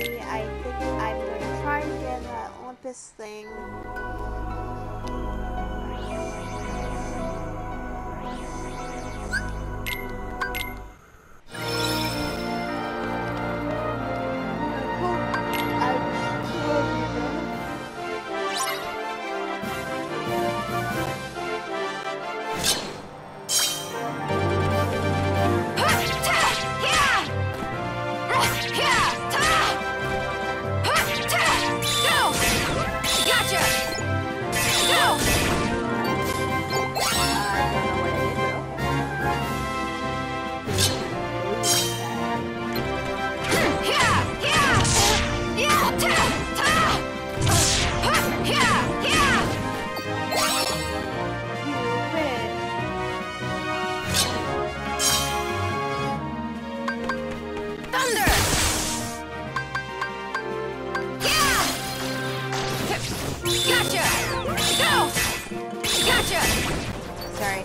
I think I'm gonna try to get that Olympus thing. Gotcha! Go! Gotcha! Sorry.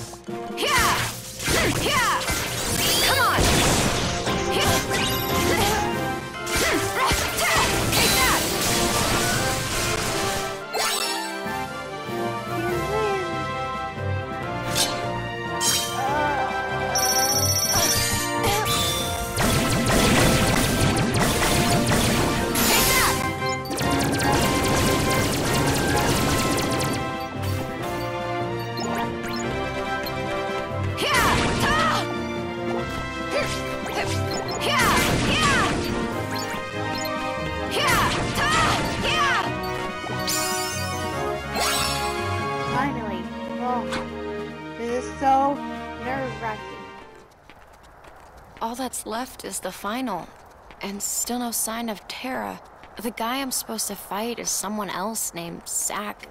All that's left is the final. And still no sign of Terra. The guy I'm supposed to fight is someone else named Zack.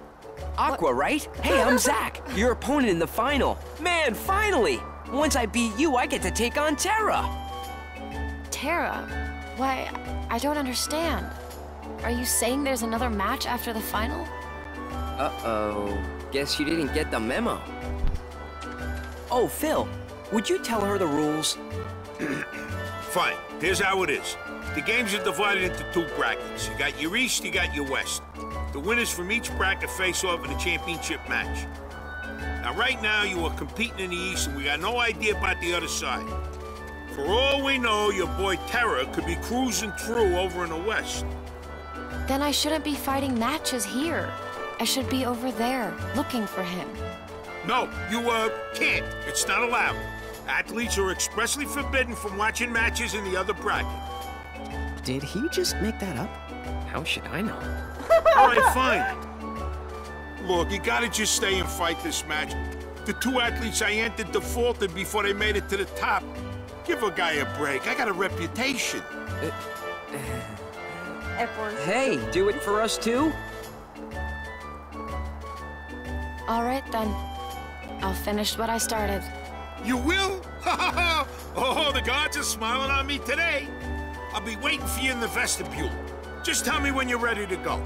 Aqua, what? right? Hey, I'm Zack, your opponent in the final. Man, finally! Once I beat you, I get to take on Terra. Terra? Why, I don't understand. Are you saying there's another match after the final? Uh-oh. Guess you didn't get the memo. Oh, Phil, would you tell her the rules? Fine. Here's how it is. The games are divided into two brackets. You got your East, you got your West. The winners from each bracket face off in a championship match. Now, right now, you are competing in the East, and we got no idea about the other side. For all we know, your boy Terra could be cruising through over in the West. Then I shouldn't be fighting matches here. I should be over there, looking for him. No, you, uh, can't. It's not allowed. Athletes are expressly forbidden from watching matches in the other bracket. Did he just make that up? How should I know? All right, fine. Look, you gotta just stay and fight this match. The two athletes I entered defaulted before they made it to the top. Give a guy a break. I got a reputation. Hey, do it for us too? All right, then. I'll finish what I started. You will? Ha ha ha! Oh, the gods are smiling on me today. I'll be waiting for you in the vestibule. Just tell me when you're ready to go.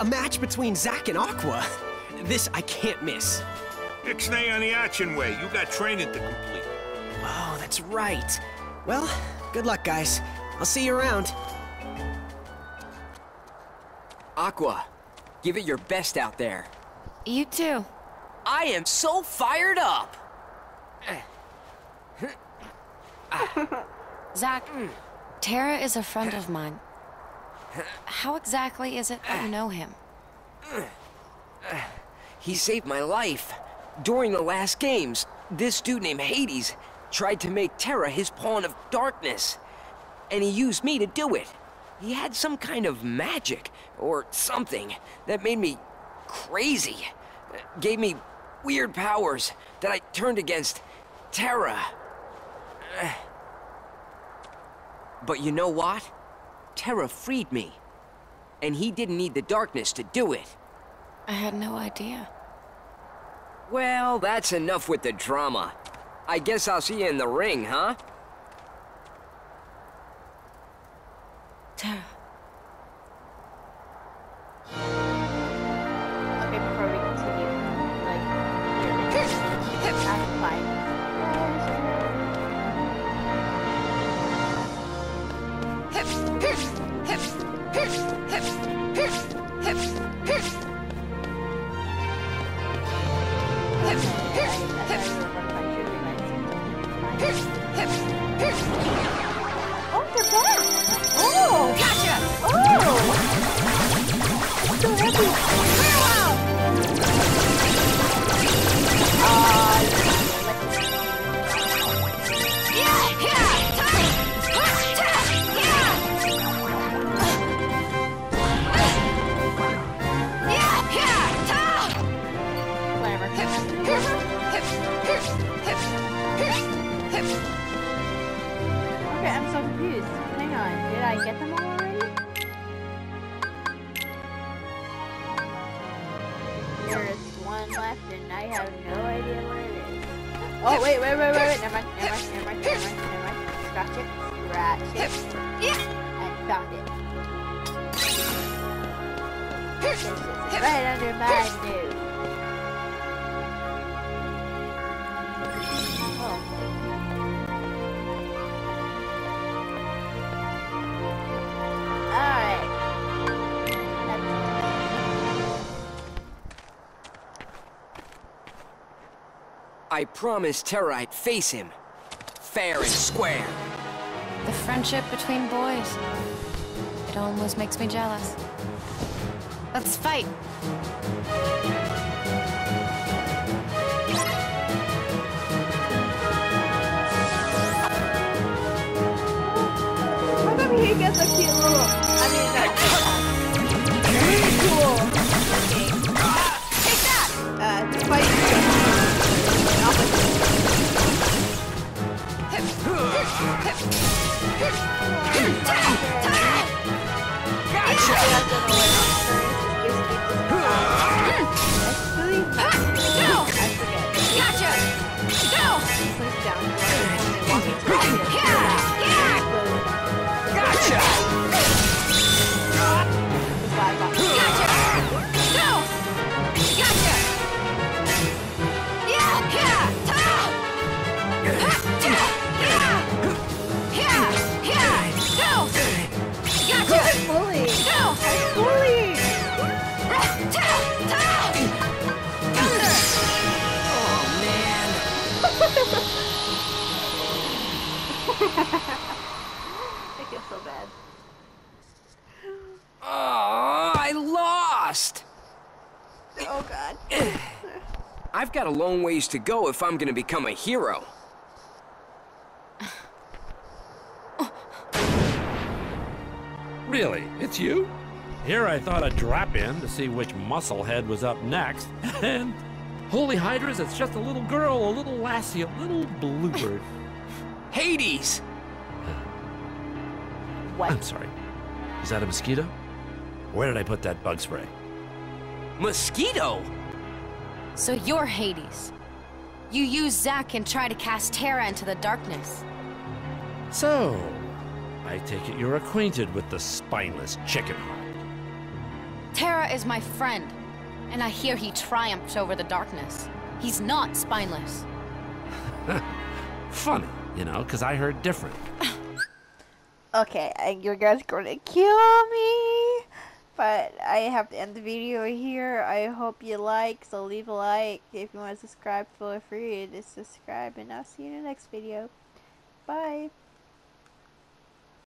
A match between Zack and Aqua? This I can't miss. Ixnay on the action way. You got training to complete. Oh, that's right. Well, good luck, guys. I'll see you around. Aqua, give it your best out there. You too. I am so fired up! Zack, Terra is a friend of mine. How exactly is it that you know him? He saved my life. During the last games, this dude named Hades tried to make Terra his pawn of darkness. And he used me to do it. He had some kind of magic, or something, that made me crazy. Gave me weird powers that I turned against Terra. But you know what? Terra freed me. And he didn't need the darkness to do it. I had no idea. Well, that's enough with the drama. I guess I'll see you in the ring, huh? Terra. Oh, wait, wait, wait, wait, wait. Never mind, never mind, never mind, never mind, never mind. Scratch it, scratch it. I found it. This is right under my nose. I promised Terra I'd face him. Fair and square. The friendship between boys. It almost makes me jealous. Let's fight. Okay. A long ways to go if I'm gonna become a hero. Really? It's you? Here I thought I'd drop in to see which musclehead was up next, and holy hydras, it's just a little girl, a little lassie, a little bluebird. Hades! What? I'm sorry. Is that a mosquito? Where did I put that bug spray? Mosquito? So you're Hades. You use Zack and try to cast Terra into the darkness. So, I take it you're acquainted with the spineless chicken heart. Terra is my friend, and I hear he triumphed over the darkness. He's not spineless. Funny, you know, because I heard different. Okay, I, you guys gonna kill me. But I have to end the video here. I hope you like, so leave a like. If you want to subscribe, feel free to subscribe. And I'll see you in the next video. Bye.